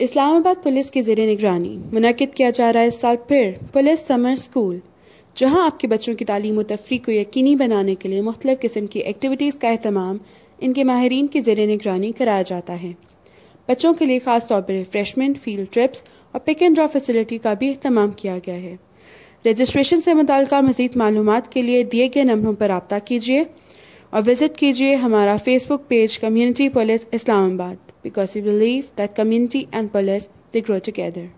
Islamabad police की जेर निगरानी मुनद किया जा रहा है इस साल फिर पुलिस समर स्कूल, जहाँ आपके बच्चों की तालीम तफरी को यकीनी बनाने के लिए मुख्तलिफ़ किस्म की एक्टिविटीज़ का अहतमाम इनके माहरीन की जेर निगरानी कराया जाता है। बच्चों के लिए ख़ास तौर पर रिफ्रेशमेंट फ़ील्ड ट्रिप्स और पिक एंड ड्रॉप फैसिलिटी का भी अहतमाम किया गया है। रजिस्ट्रेशन से मुतल मज़ीद मालूम के लिए दिए गए नंबरों पर रबता कीजिए। और विज़िट कीजिए हमारा Facebook page community police Islamabad because you believe that community and police they grow together